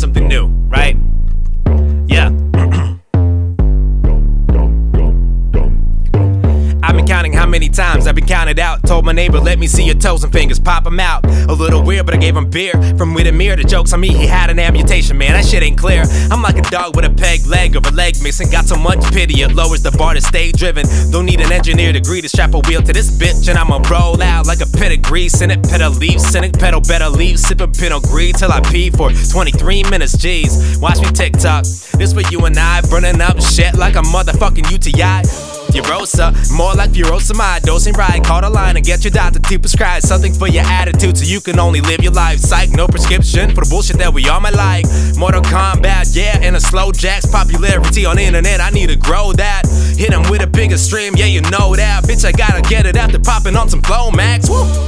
something new, right? Counting how many times I've been counted out. Told my neighbor, let me see your toes and fingers, pop them out. A little weird, but I gave him beer. From with a mirror, the joke's on me, he had an amputation, man. That shit ain't clear. I'm like a dog with a peg leg or a leg missing. Got so much pity, it lowers the bar to stay driven. Don't need an engineer degree to strap a wheel to this bitch, and I'ma roll out like a pit of grease in it. Pedal leaf, cynic, pedal better leave, sipping Pinot Gris till I pee for 23 minutes. Jeez, watch me TikTok. This for you and I, burning up shit like a motherfucking UTI. Furosa, more like furosemide, dosing right. Call the line and get your doctor to prescribe something for your attitude so you can only live your life. Psych, no prescription for the bullshit that we all might like. Mortal Kombat, yeah, and a slow jacks. Popularity on the internet, I need to grow that. Hit him with a bigger stream, yeah, you know that. Bitch, I gotta get it after popping on some Flow Max. Woo!